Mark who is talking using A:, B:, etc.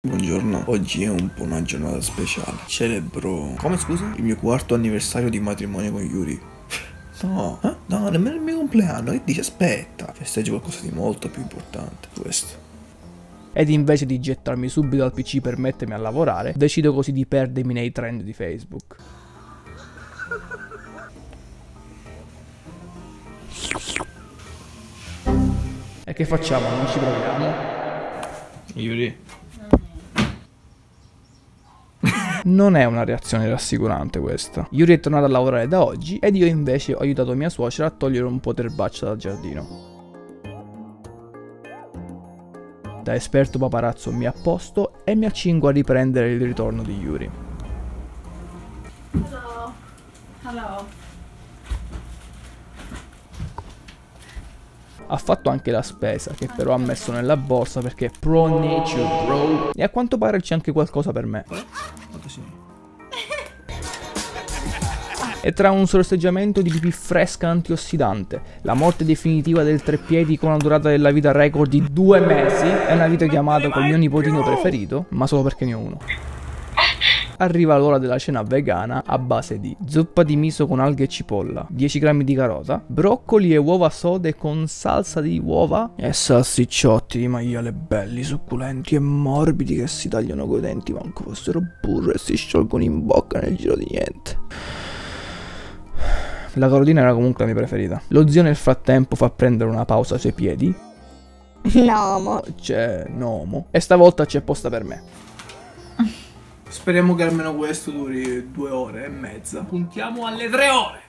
A: Buongiorno, oggi è un po' una giornata speciale. Celebro. Come scusa? Il mio quarto anniversario di matrimonio con Yuri. No, eh? no, nemmeno il mio compleanno. Che dici? Aspetta. Festeggio qualcosa di molto più importante. Questo.
B: Ed invece di gettarmi subito al PC per mettermi a lavorare, decido così di perdermi nei trend di Facebook. E che facciamo? Non ci proviamo?
A: Yuri.
B: Non è una reazione rassicurante questa. Yuri è tornato a lavorare da oggi ed io invece ho aiutato mia suocera a togliere un po' d'erbaccia dal giardino. Da esperto paparazzo mi apposto e mi accingo a riprendere il ritorno di Yuri.
C: Hello. Hello.
B: Ha fatto anche la spesa, che però ha messo nella borsa perché è pro nature, bro. E a quanto pare c'è anche qualcosa per me. E tra un sorseggiamento di pipì fresca antiossidante, la morte definitiva del treppiedi con una durata della vita record di due mesi e una videochiamata col mio nipotino preferito, ma solo perché ne ho uno arriva l'ora della cena vegana a base di zuppa di miso con alghe e cipolla, 10 grammi di carota, broccoli e uova sode con salsa di uova e salsicciotti di maiale belli, succulenti e morbidi che si tagliano coi denti manco fossero burro e si sciolgono in bocca nel giro di niente. La carotina era comunque la mia preferita. Lo zio nel frattempo fa prendere una pausa ai suoi piedi.
C: No,
B: C'è Nomo. E stavolta c'è posta per me.
A: Speriamo che almeno questo duri due ore e mezza.
B: Puntiamo alle tre ore.